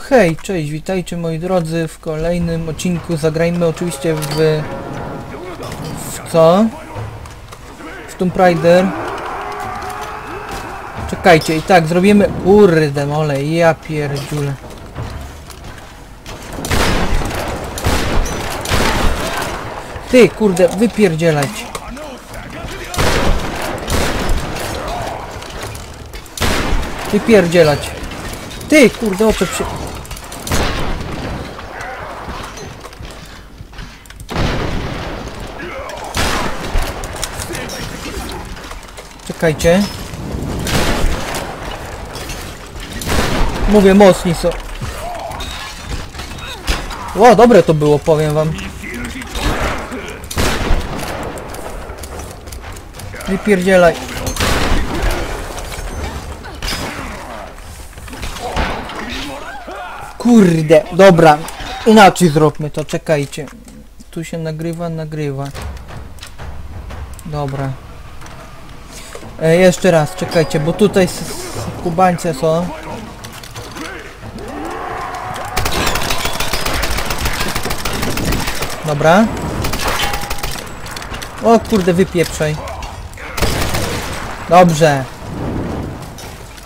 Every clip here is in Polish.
Hej, cześć, witajcie moi drodzy w kolejnym odcinku. Zagrajmy oczywiście w... w co? W Tomb Raider. Czekajcie, i tak, zrobimy... Kurde mole, ja pierdziule. Ty, kurde, wypierdzielać. Wypierdzielać. Ty, kurde, oczep się. Czekajcie. Mówię, mocni są. O, dobre to było, powiem wam. Wypierdzielaj. Kurde, dobra. Inaczej zróbmy to, czekajcie. Tu się nagrywa, nagrywa. Dobra. E, jeszcze raz, czekajcie, bo tutaj kubańce są. Dobra. O kurde, wypieprzaj. Dobrze.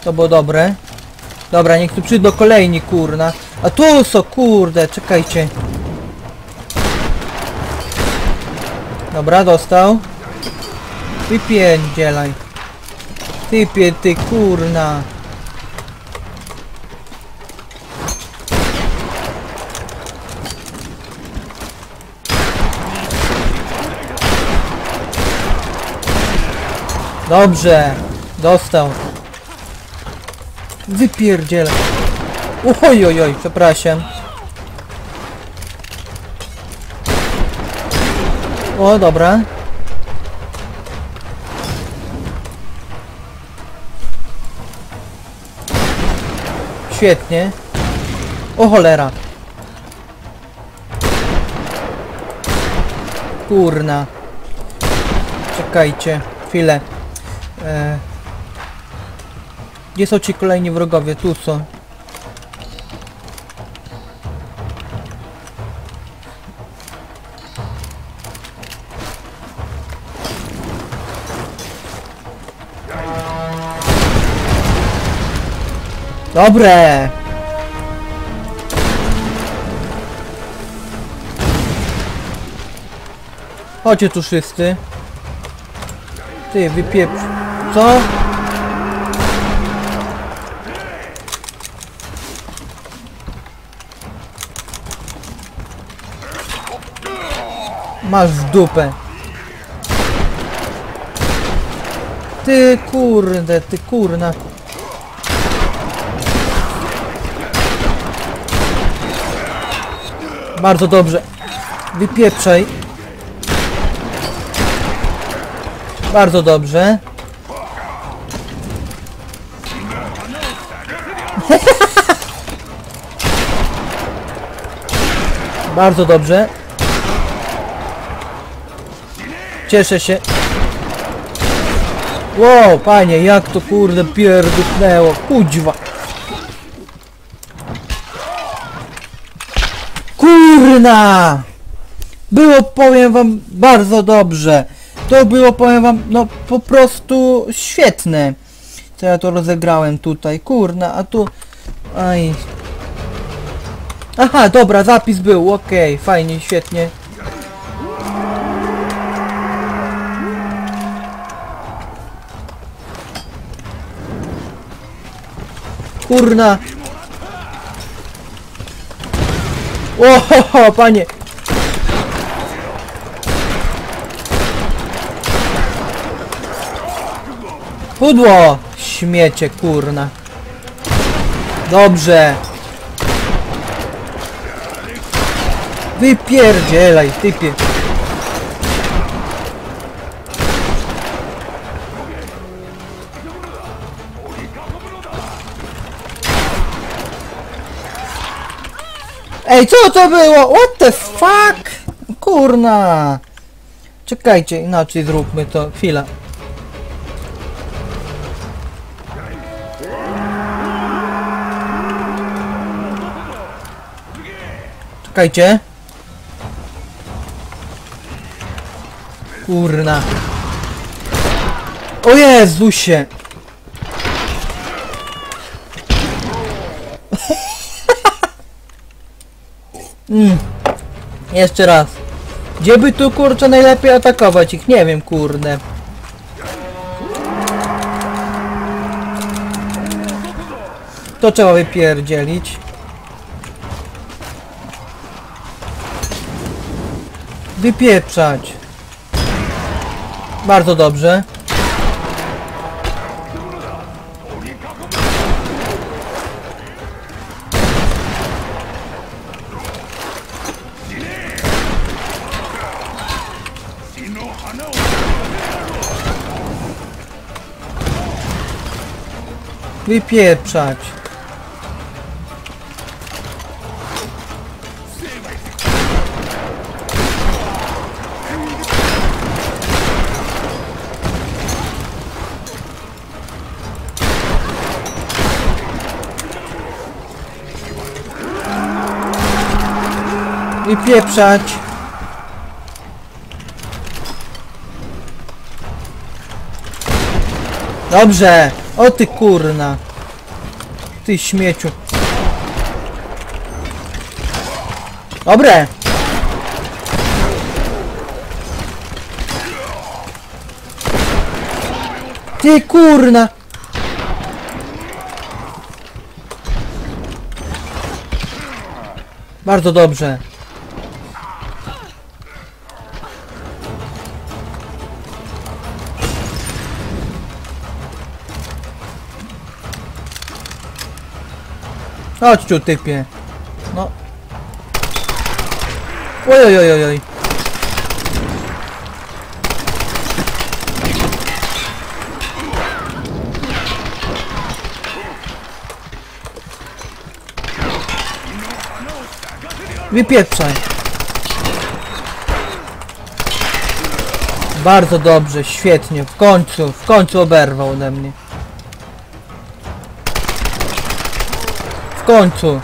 To było dobre. Dobra, niech tu przyjdą kolejni, kurna. A tu są, kurde, czekajcie. Dobra, dostał. Wypierdzielaj. Typie, ty kurna. Dobrze. Dostał. Wypierdzielaj. Oj, oj, oj, przepraszam. O, dobra. Świetnie. O cholera. Kurna. Czekajcie. Chwilę. E... Gdzie są ci kolejni wrogowie? Tu są. Dobre! Chodźcie tu wszyscy. Ty, wypieprz... Co? Masz w dupę. Ty kurde, ty kurna. Bardzo dobrze. Wypieprzaj. Bardzo dobrze. Bardzo dobrze. Cieszę się. Wow, panie, jak to kurde pierdutnęło. Kuźwa. Kurna! Było, powiem wam, bardzo dobrze. To było, powiem wam, no po prostu świetne. Co ja to rozegrałem tutaj, kurna, a tu... Aj. Aha, dobra, zapis był, okej, fajnie, świetnie. Kurna! O, ho, ho, panie! Pudło! Śmiecie, kurna. Dobrze. Wypierdzielaj, typie. Ej, co to było? What the fuck? Kurna. Czekajcie, inaczej zróbmy to. Chwila. Czekajcie. Kurna. O Jezusie! Mm. Jeszcze raz. Gdzie by tu kurczę najlepiej atakować ich? Nie wiem kurde. To trzeba wypierdzielić. Wypieprzać. Bardzo dobrze. Wypieprzać. Wypieprzać. Dobrze. O ty kurna. Ty śmieciu. Dobre. Ty kurna. Bardzo dobrze. Chodź tu typie. No. Oj, oj, oj, oj, oj. Wypieprzaj. Bardzo dobrze, świetnie, w końcu, w końcu oberwał ode mnie. Końcu.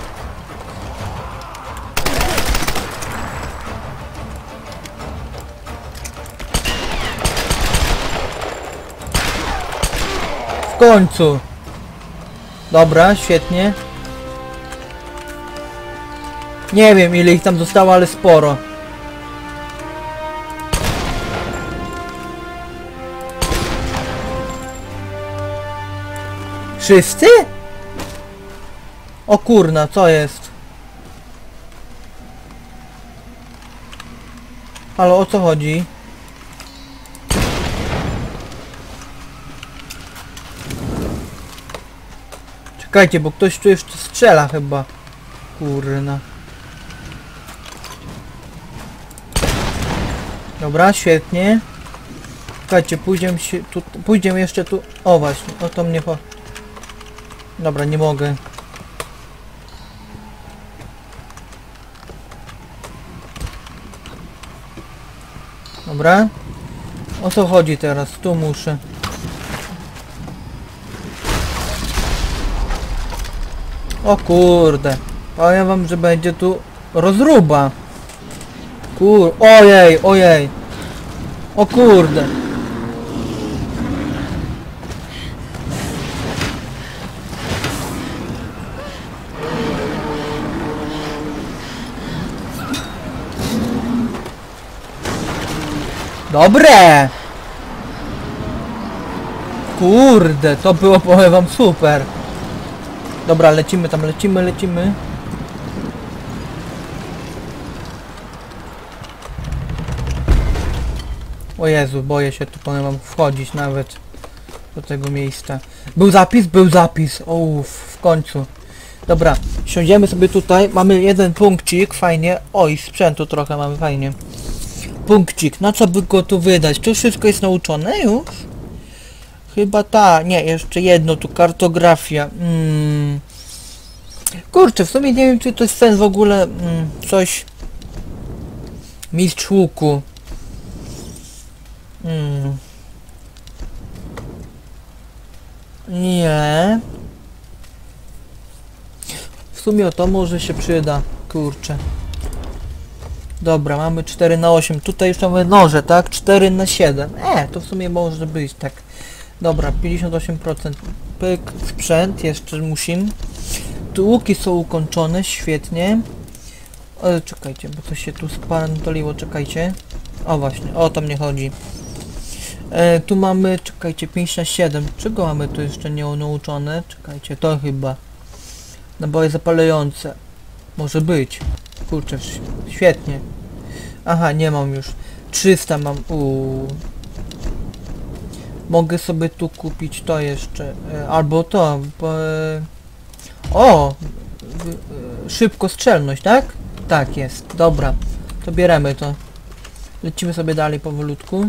W końcu. Dobra, świetnie. Nie wiem ile ich tam zostało, ale sporo. Wszyscy? O kurna, co jest? Halo, o co chodzi? Czekajcie, bo ktoś tu jeszcze strzela chyba. Kurna. Dobra, świetnie. Czekajcie, pójdziemy się tu, pójdziemy jeszcze tu. O właśnie, o to mnie po... Dobra, nie mogę. Dobra. O co chodzi teraz? Tu muszę. O kurde. Powiem wam, że będzie tu rozruba. Kur... Ojej, ojej. O kurde. Dobre! Kurde, to było powiem wam super. Dobra, lecimy tam, lecimy, lecimy. O Jezu, boję się tu powiem wam wchodzić nawet do tego miejsca. Był zapis? Był zapis. O, uff, w końcu. Dobra, siądziemy sobie tutaj. Mamy jeden punkcik, fajnie. Oj, sprzętu trochę mamy, fajnie. Punkcik, na co by go tu wydać? Tu wszystko jest nauczone już? Chyba ta, nie, jeszcze jedno, tu kartografia. Mm. Kurczę, w sumie nie wiem, czy to jest sens w ogóle mm, coś... Mistrz łuku. Mm. Nie. W sumie to może się przyda. Kurczę. Dobra, mamy 4 na 8. Tutaj jeszcze mamy noże, tak? 4 na 7. E, to w sumie może być tak. Dobra, 58%. Pyk, sprzęt, jeszcze musimy. Tu łuki są ukończone, świetnie. E, czekajcie, bo coś się tu spantoliło, czekajcie. O właśnie, o to mnie chodzi. E, tu mamy, czekajcie, 5 na 7. Czego mamy tu jeszcze nie nauczone? Czekajcie, to chyba. Naboje zapalające. Może być. Kurczę, świetnie. Aha, nie mam już. 300 mam. Uuu. Mogę sobie tu kupić to jeszcze. E, albo to. Bo, e, o! e, Szybko strzelność, tak? Tak jest. Dobra. To bieremy to. Lecimy sobie dalej powolutku.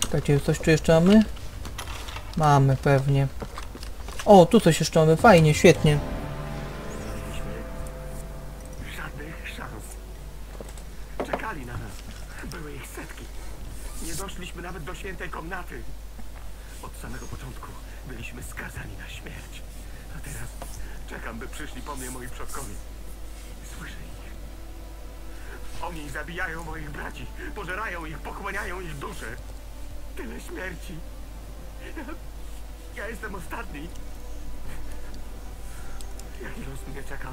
Czekajcie, coś tu jeszcze mamy? Mamy pewnie. O, tu coś jeszcze mamy. Fajnie, świetnie. Świętej komnaty. Od samego początku byliśmy skazani na śmierć. A teraz czekam, by przyszli po mnie moi przodkowie. Słyszę ich. Oni zabijają moich braci, pożerają ich, pochłaniają ich dusze. Tyle śmierci. Ja, ja jestem ostatni. Jaki los mnie czeka?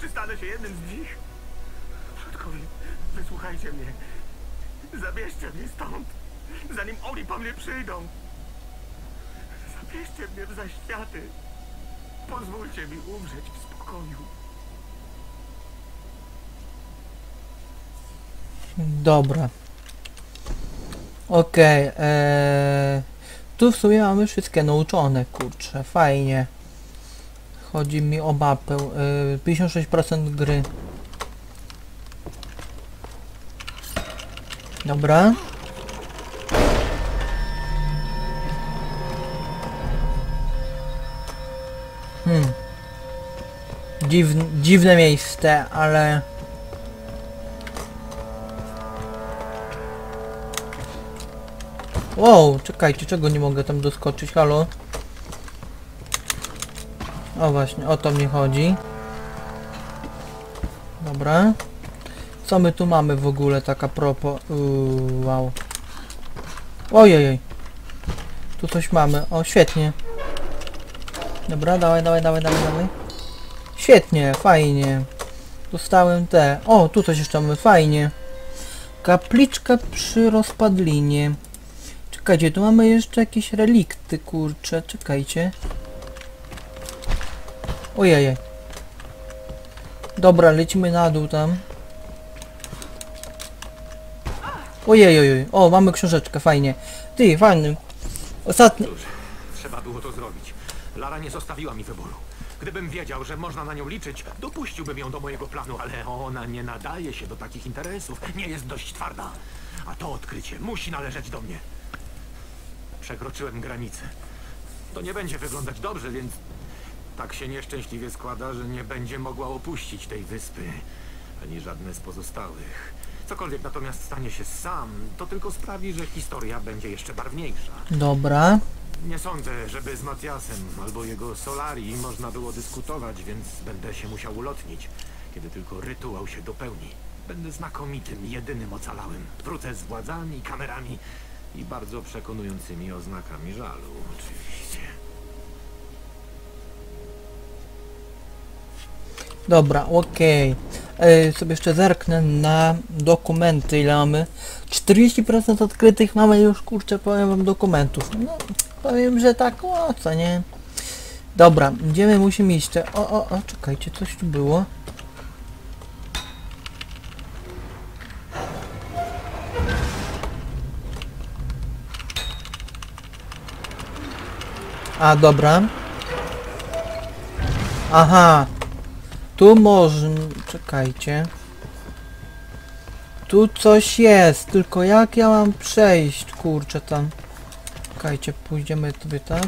Czy stanę się jednym z nich? Przodkowie, wysłuchajcie mnie. Zabierzcie mnie stąd, zanim oni po mnie przyjdą. Zabierzcie mnie w zaświaty. Pozwólcie mi umrzeć w spokoju. Dobra. Okej, eee, tu w sumie mamy wszystkie nauczone, kurczę, fajnie. Chodzi mi o mapę, eee, 56% gry. Dobra. Dziwne, dziwne miejsce, ale... Wow, czekajcie, czego nie mogę tam doskoczyć, halo? O właśnie, o to mnie chodzi. Dobra. Co my tu mamy w ogóle, taka propo... Uuu, wow. Ojej. Tu coś mamy. O, świetnie. Dobra, dawaj, dawaj, dawaj, dawaj, dawaj. Świetnie, fajnie. Dostałem te. O, tu coś jeszcze mamy, fajnie. Kapliczka przy rozpadlinie. Czekajcie, tu mamy jeszcze jakieś relikty, kurcze, czekajcie. Ojej. Dobra, lecimy na dół tam. Ojej, ojej. O, mamy książeczkę, fajnie. Ty, fajny. Ostatni. Trzeba było to zrobić. Lara nie zostawiła mi wyboru. Gdybym wiedział, że można na nią liczyć, dopuściłbym ją do mojego planu, ale ona nie nadaje się do takich interesów. Nie jest dość twarda. A to odkrycie musi należeć do mnie. Przekroczyłem granicę. To nie będzie wyglądać dobrze, więc tak się nieszczęśliwie składa, że nie będzie mogła opuścić tej wyspy, ani żadne z pozostałych. Cokolwiek natomiast stanie się sam, to tylko sprawi, że historia będzie jeszcze barwniejsza. Dobra. Nie sądzę, żeby z Matiasem albo jego Solari można było dyskutować, więc będę się musiał ulotnić, kiedy tylko rytuał się dopełni. Będę znakomitym, jedynym ocalałym. Wrócę z władzami, kamerami i bardzo przekonującymi oznakami żalu, oczywiście. Dobra, okej. Okay. Sobie jeszcze zerknę na dokumenty, ile mamy. 40% odkrytych mamy już, kurczę, powiem wam dokumentów. No, powiem, że tak, o co nie. Dobra, gdzie my musimy iść? Te- O, o, o, czekajcie, coś tu było. A, dobra. Aha, tu można... Czekajcie. Tu coś jest, tylko jak ja mam przejść, kurczę tam. Czekajcie, pójdziemy sobie tak.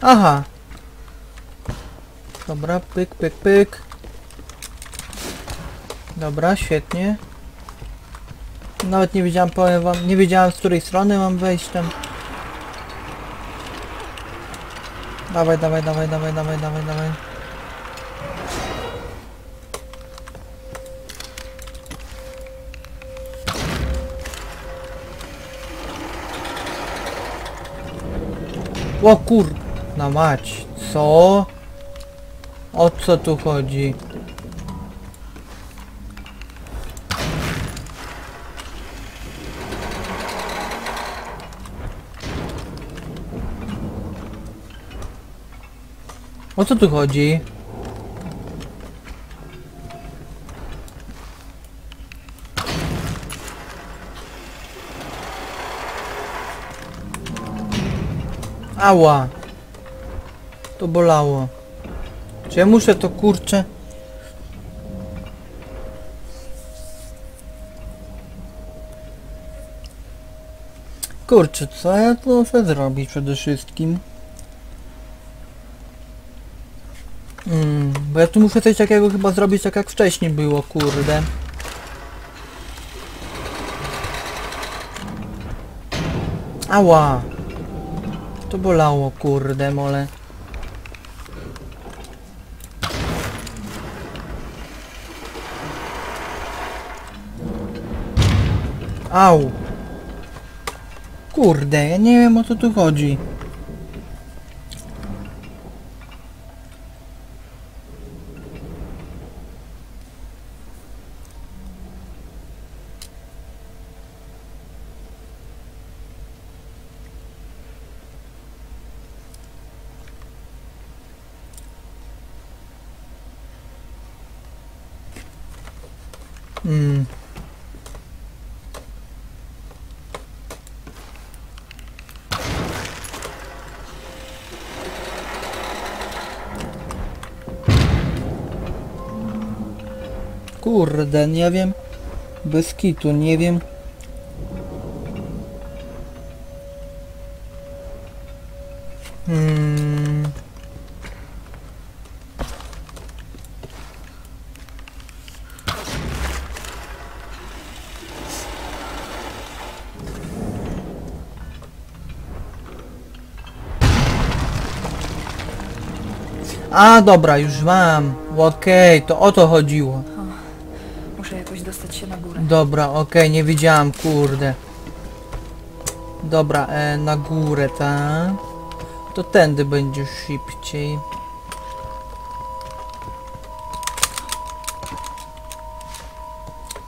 Aha. Dobra, pyk, pyk, pyk. Dobra, świetnie. Nawet nie wiedziałem, powiem wam, nie wiedziałem z której strony mam wejść tam. Dawaj, dawaj, dawaj, dawaj, dawaj, dawaj, dawaj. O kur... na mać, co? O co tu chodzi? O co tu chodzi? Ała! To bolało. Czy ja muszę to kurczę? Kurczę, co ja tu muszę zrobić przede wszystkim? Mm, bo ja tu muszę coś takiego chyba zrobić tak jak wcześniej było, kurde. Ała! To bolało, kurde, mole. Au! Kurde, ja nie wiem o co tu chodzi. Hmm. Kurde, nie wiem. Bez kitu, nie wiem. A, dobra, już mam. Okej, to o to chodziło. Muszę jakoś dostać się na górę. Dobra, okej, nie widziałam, kurde. Dobra, e, na górę, tak? To tędy będzie szybciej.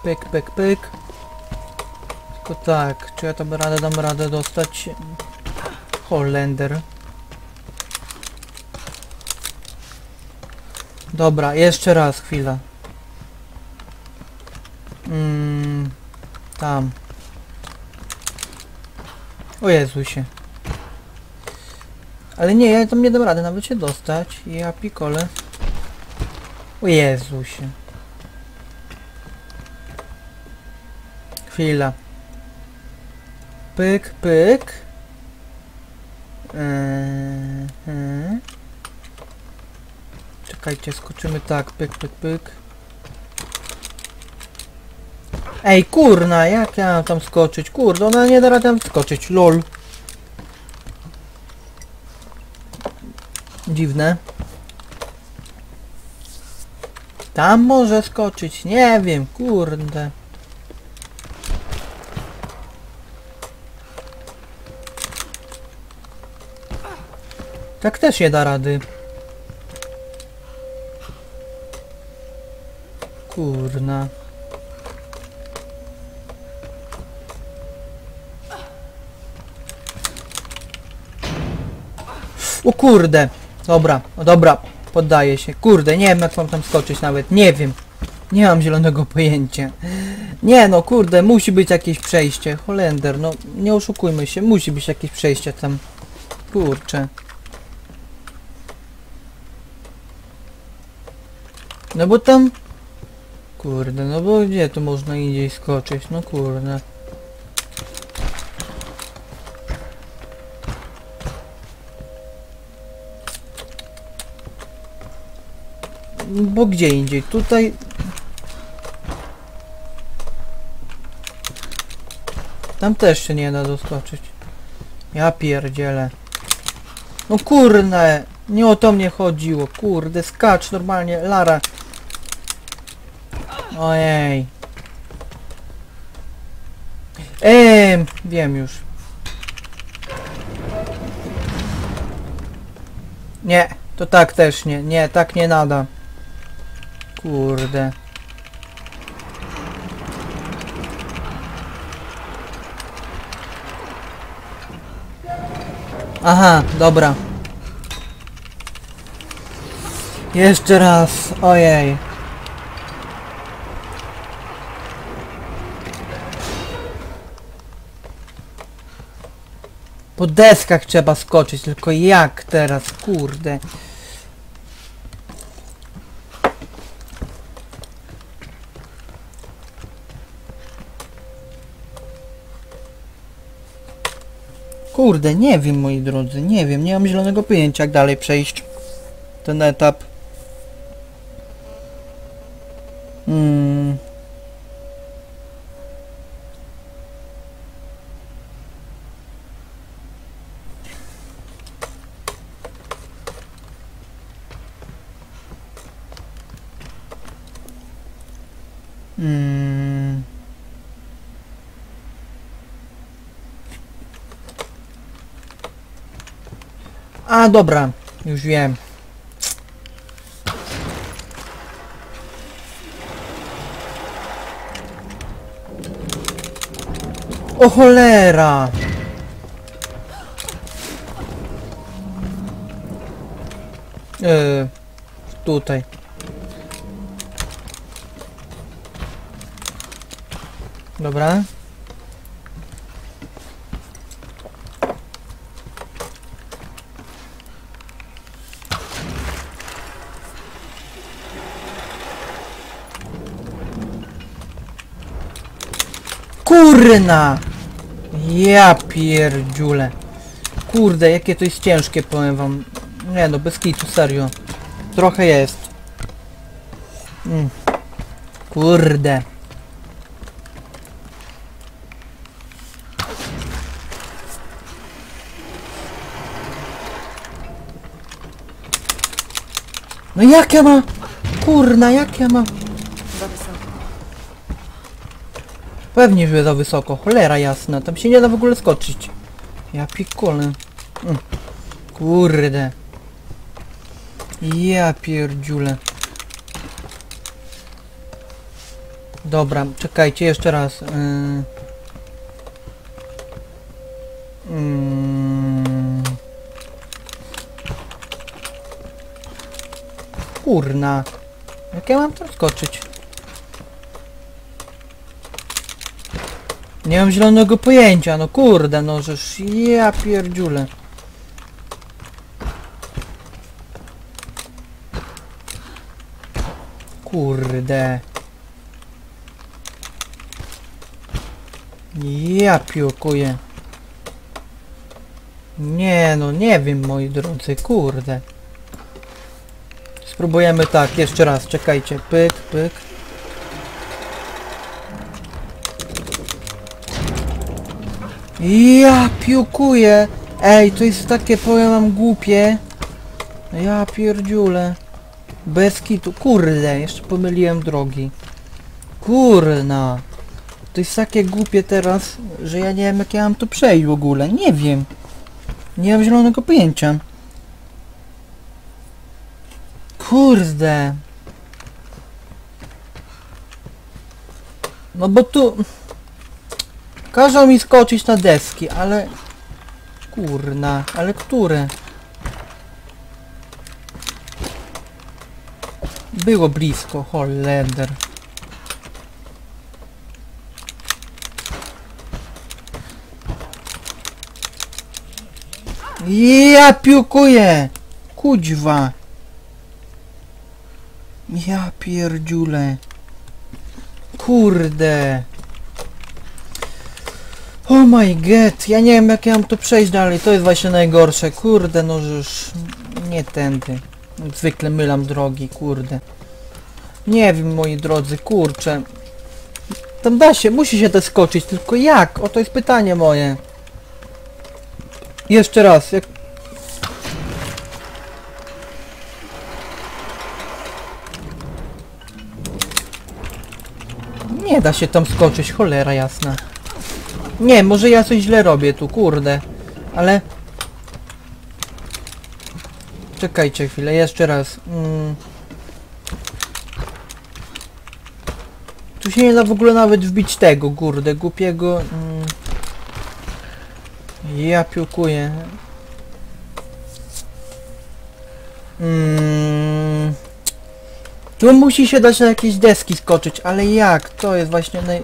Pyk, pyk, pyk. Tylko tak, czy ja tam radę, dam radę dostać? Holender. Dobra, jeszcze raz, chwila. Mm, tam. O Jezusie. Ale nie, ja tam nie dam rady nawet się dostać. Ja pikole. O Jezusie. Chwila. Pyk, pyk. Eee, Czekajcie, skoczymy tak, pyk, pyk, pyk. Ej, kurna, jak ja tam skoczyć? Kurde, ona nie da rady tam skoczyć, lol. Dziwne. Tam może skoczyć, nie wiem, kurde. Tak też nie da rady. Kurna. O kurde. Dobra, dobra. Poddaję się. Kurde, nie wiem jak mam tam skoczyć nawet. Nie wiem. Nie mam zielonego pojęcia. Nie no, kurde, musi być jakieś przejście. Holender, no nie oszukujmy się. Musi być jakieś przejście tam. Kurczę. No bo tam... Kurde, no bo gdzie tu można indziej skoczyć? No kurde. Bo gdzie indziej? Tutaj... Tam też się nie da doskoczyć. Ja pierdzielę. No kurde, nie o to mnie chodziło. Kurde, skacz normalnie, Lara. Ojej. Eee, wiem już. Nie, to tak też nie, nie, tak nie nada. Kurde. Aha, dobra. Jeszcze raz, ojej. Po deskach trzeba skoczyć, tylko jak teraz, kurde. Kurde, nie wiem moi drodzy, nie wiem, nie mam zielonego pojęcia jak dalej przejść ten etap. Hmm. A dobra, już wiem. O cholera! Yy, tutaj. Dobra. Kurna! Ja pierdziule. Kurde, jakie to jest ciężkie, powiem wam. Nie no, bez kitu, serio. Trochę jest. Mm. Kurde. No jak ja mam? Kurna, jak ja mam? Za wysoko. Pewnie, że za wysoko. Cholera jasna, tam się nie da w ogóle skoczyć. Ja pikole. Mm. Kurde. Ja pierdziule. Dobra, czekajcie jeszcze raz. Yy. Kurna. Jak ja mam tam skoczyć? Nie mam zielonego pojęcia, no kurde, no żeż ja pierdziule. Kurde. Ja piłkuję. Nie no, nie wiem moi drodzy, kurde. Spróbujemy tak, jeszcze raz, czekajcie, pyk, pyk. Ja piłkuję! Ej, to jest takie, powiem wam, głupie. Ja pierdziule. Bez kitu. Kurde, jeszcze pomyliłem drogi. Kurna. To jest takie głupie teraz, że ja nie wiem jak ja mam to przejść w ogóle. Nie wiem. Nie mam zielonego pojęcia. Kurde. No bo tu... Każą mi skoczyć na deski, ale... Kurna, ale które? Było blisko, holender. Ja piłkuję! Kuźwa! Ja pierdziule. Kurde. Oh my god, ja nie wiem jak ja mam to przejść dalej, to jest właśnie najgorsze, kurde, no żeż, nie tędy, zwykle mylam drogi, kurde. Nie wiem moi drodzy, kurczę, Tam da się, musi się też skoczyć, tylko jak? Oto jest pytanie moje. Jeszcze raz, jak... Nie da się tam skoczyć, cholera jasna. Nie, może ja coś źle robię tu, kurde. Ale... Czekajcie chwilę, jeszcze raz. Mm. Tu się nie da w ogóle nawet wbić tego, kurde, głupiego... Mm. Ja piłkuję. Mm. Tu musi się dać na jakieś deski skoczyć, ale jak? To jest właśnie naj...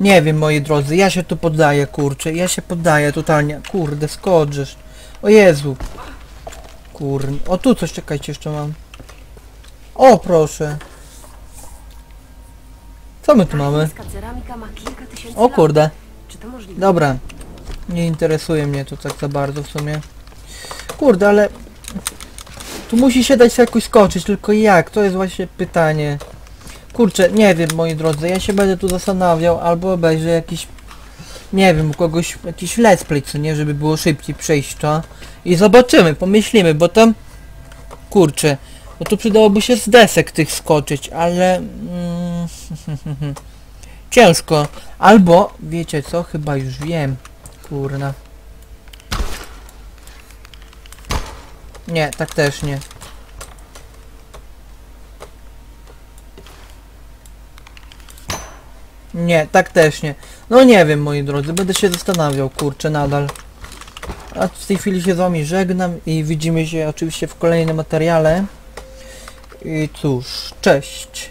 Nie wiem, moi drodzy, ja się tu poddaję, kurczę, ja się poddaję totalnie. Kurde, skoczysz. O Jezu. Kurde. O, tu coś, czekajcie, jeszcze mam. O, proszę. Co my tu mamy? O kurde. Dobra. Nie interesuje mnie to tak za bardzo w sumie. Kurde, ale... Tu musi się dać jakoś skoczyć, tylko jak? To jest właśnie pytanie. Kurczę, nie wiem moi drodzy, ja się będę tu zastanawiał, albo obejrzę jakiś... Nie wiem, kogoś jakiś let's play, co nie, żeby było szybciej przejść to. I zobaczymy, pomyślimy, bo tam... Kurczę, bo tu przydałoby się z desek tych skoczyć, ale... Mm, ciężko. Albo, wiecie co, chyba już wiem. Kurna. Nie, tak też nie. Nie, tak też nie. No nie wiem, moi drodzy, będę się zastanawiał, kurczę, nadal. A w tej chwili się z wami żegnam i widzimy się oczywiście w kolejnym materiale. I cóż, cześć.